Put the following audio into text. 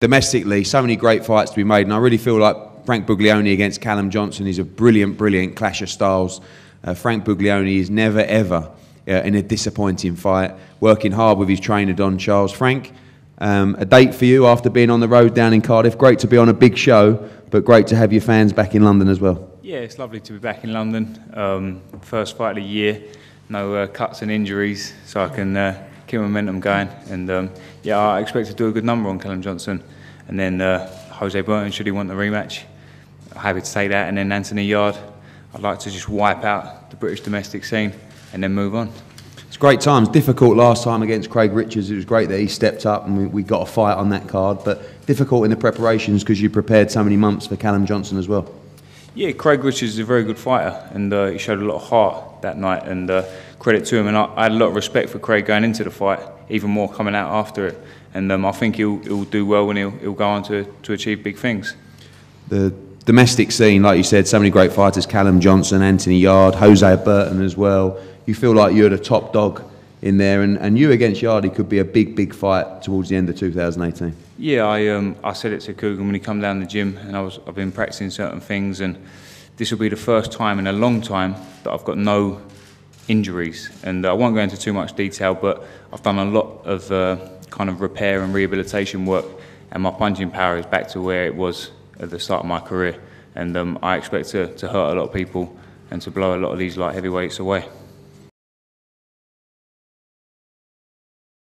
domestically, so many great fights to be made, and I really feel like Frank Buglioni against Callum Johnson is a brilliant, brilliant clash of styles. Uh, Frank Buglioni is never, ever uh, in a disappointing fight, working hard with his trainer, Don Charles. Frank, um, a date for you after being on the road down in Cardiff. Great to be on a big show, but great to have your fans back in London as well. Yeah, it's lovely to be back in London. Um, first fight of the year, no uh, cuts and injuries, so I can uh, keep momentum going. And um, yeah, I expect to do a good number on Callum Johnson. And then uh, Hosea Burton, should he want the rematch, happy to take that. And then Anthony Yarde, I'd like to just wipe out the British domestic scene and then move on. It's great times. Difficult last time against Craig Richards. It was great that he stepped up and we, we got a fight on that card, but difficult in the preparations because you prepared so many months for Callum Johnson as well. Yeah, Craig Richards is a very good fighter, and uh, he showed a lot of heart that night. And uh, credit to him, and I, I, had a lot of respect for Craig going into the fight, even more coming out after it. And um, I think he'll, he'll do well and he'll, he'll go on to, to achieve big things. The domestic scene, like you said, so many great fighters: Callum Johnson, Anthony Yarde, Hosea Burton as well. You feel like you're the top dog in there, and, and you against Yarde could be a big, big fight towards the end of 2018. Yeah, I um, I said it to Kugan when he come down the gym, and I was I've been practicing certain things, and this will be the first time in a long time that I've got no injuries, and I won't go into too much detail, but I've done a lot of uh, kind of repair and rehabilitation work, and my punching power is back to where it was at the start of my career, and um, I expect to, to hurt a lot of people and to blow a lot of these light heavyweights away.